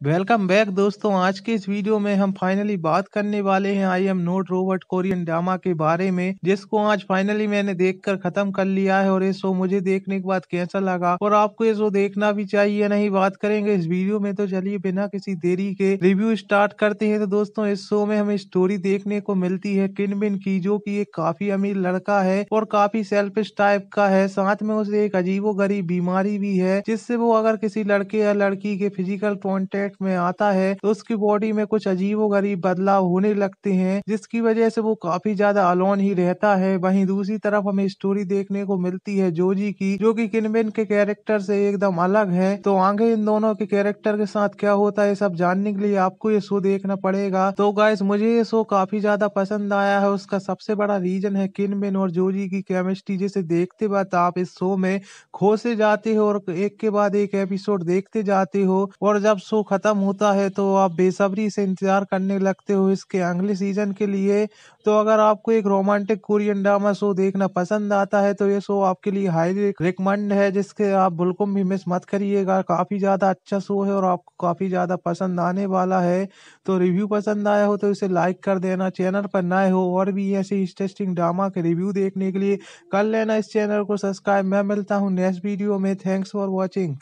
Welcome back दोस्तों, आज के इस वीडियो में हम फाइनली बात करने वाले हैं I am not robot Korean drama के बारे में, जिसको आज फाइनली मैंने देखकर खत्म कर लिया है और ये शो मुझे देखने के बाद कैसा लगा और आपको ये शो देखना भी चाहिए नहीं बात करेंगे इस वीडियो में तो चलिए बिना किसी देरी के रिव्यू स्टार्ट करते हैं। तो दोस्तों, इस शो में हमें स्टोरी देखने को मिलती है किनबिन की, जो की एक काफ़ी अमीर लड़का है और काफ़ी सेल्फिश टाइप का है। साथ में उसे एक अजीबो गरीब बीमारी भी है, जिससे वो अगर किसी लड़के या लड़की के फ़िज़िकल कॉन्टेक्ट कांटेक्ट में आता है तो उसकी बॉडी में कुछ अजीबो गरीब बदलाव होने लगते हैं, जिसकी वजह से वो काफ़ी ज़्यादा अलोन ही रहता है। वहीं दूसरी तरफ़ हमें स्टोरी देखने को मिलती है जोजी की, जो कि किनबिन के कैरेक्टर से एकदम अलग है। तो आगे इन दोनों के कैरेक्टर के साथ क्या होता है सब जानने के लिए आपको ये शो देखना पड़ेगा। तो गाइस मुझे ये शो काफ़ी ज़्यादा पसंद आया है। उसका सबसे बड़ा रीजन है किनबिन और जोजी की केमिस्ट्री जिसे देखते वक्त आप इस शो में खोसे जाते हो और एक के बाद एक एपिसोड देखते जाते हो, और जब शो खत्म होता है तो आप बेसब्री से इंतज़ार करने लगते हो इसके अगले सीज़न के लिए। तो अगर आपको एक रोमांटिक कोरियन ड्रामा शो देखना पसंद आता है तो ये शो आपके लिए हाईली रिकमेंड है, जिसके आप बिल्कुल भी मिस मत करिएगा। काफ़ी ज़्यादा अच्छा शो है और आपको काफ़ी ज़्यादा पसंद आने वाला है। तो रिव्यू पसंद आया हो तो इसे लाइक कर देना चैनल पर नए हो और भी ऐसे इंटरेस्टिंग ड्रामा के रिव्यू देखने के लिए कर लेना इस चैनल को सब्सक्राइब मैं मिलता हूँ नेक्स्ट वीडियो में। Thanks for watching